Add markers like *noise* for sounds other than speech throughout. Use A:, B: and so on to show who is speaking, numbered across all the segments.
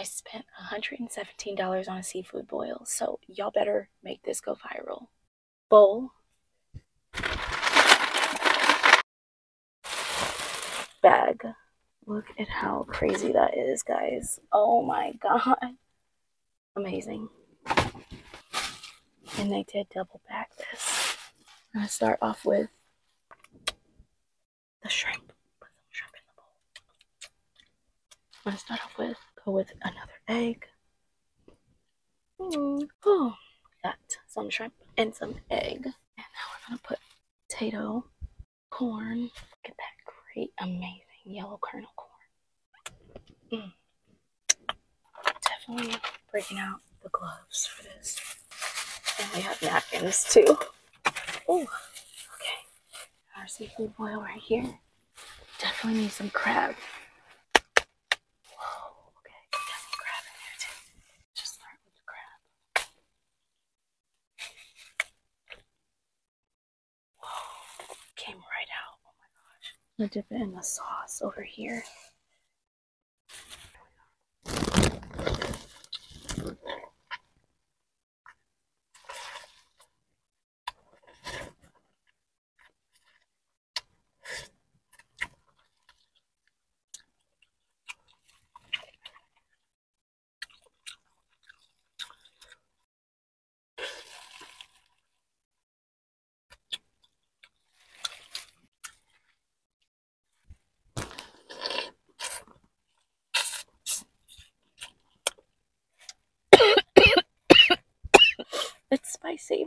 A: I spent $117 on a seafood boil, so y'all better make this go viral. Bowl. Bag. Look at how crazy that is, guys. Oh my god. Amazing. And they did double back this. I'm gonna start off with the shrimp. Put some shrimp in the bowl. I'm gonna start off with go with another egg. Mm. Oh, got some shrimp and some egg. And now we're gonna put potato, corn. Look at that great, amazing yellow kernel corn. Mm. Definitely breaking out the gloves for this. And we have napkins too. Oh, okay. Our seafood boil right here. Definitely need some crab. Whoa, okay. Got some crab in there too. Just start with the crab. Whoa, came right out. Oh my I'm gonna dip it in the sauce over here. Spicy.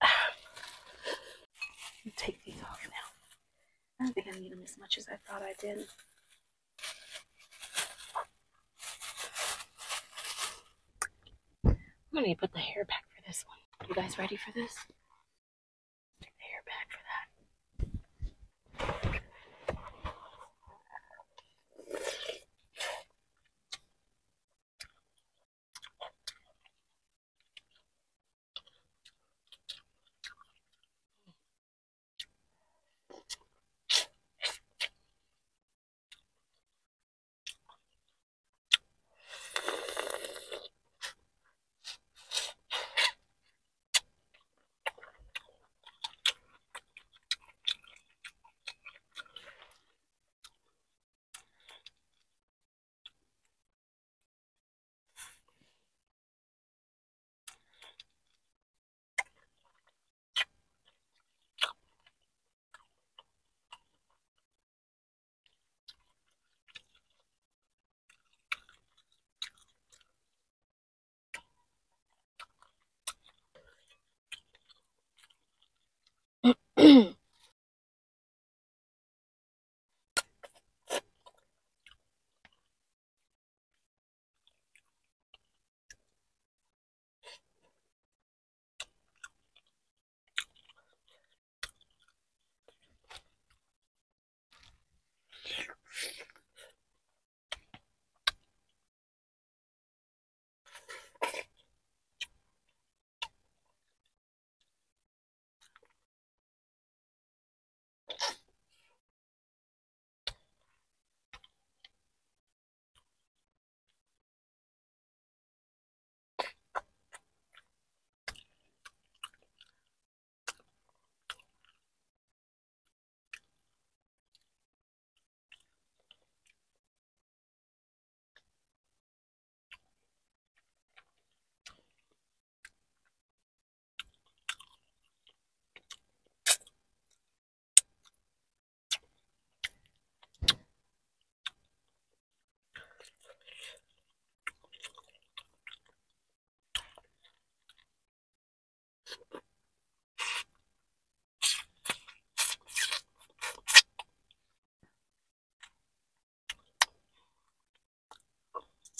A: *sighs* Take these off now. I don't think I need them as much as I thought I did. I'm gonna put the hair back for this one. You guys ready for this?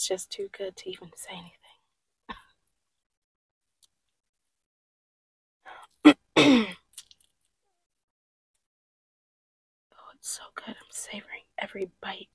A: Just too good to even say anything. *coughs* oh, it's so good. I'm savoring every bite.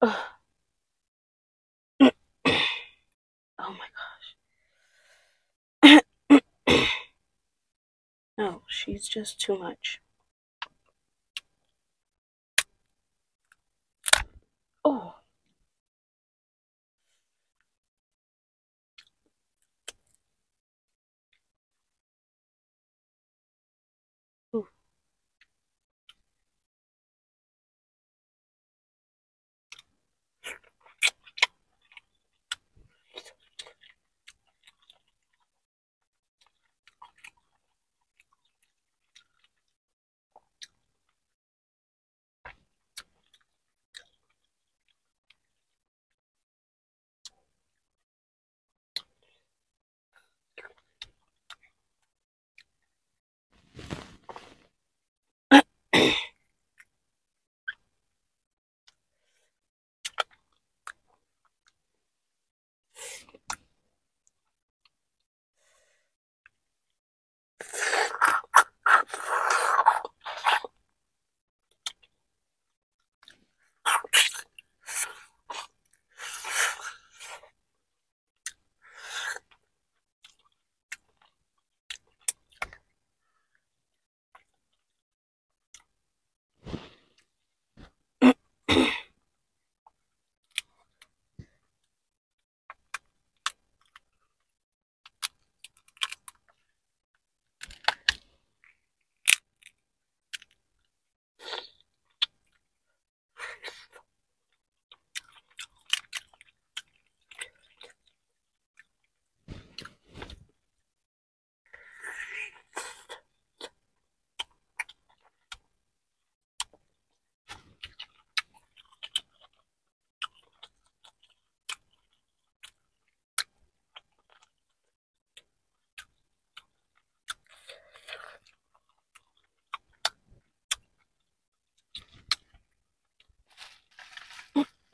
A: *coughs* oh my gosh. no, *coughs* *coughs* oh, she's just too much.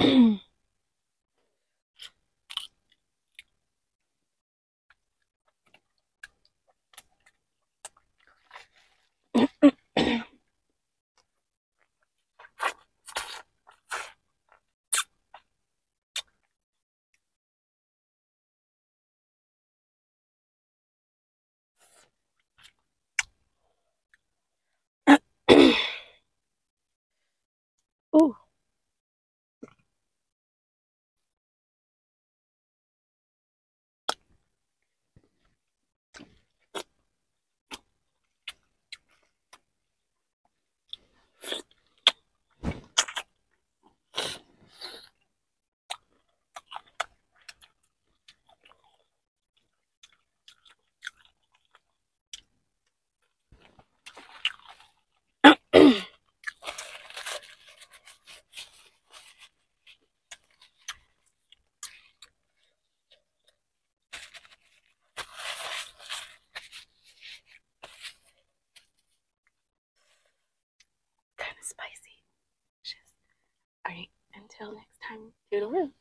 A: Oh. Ooh. Ooh. Kind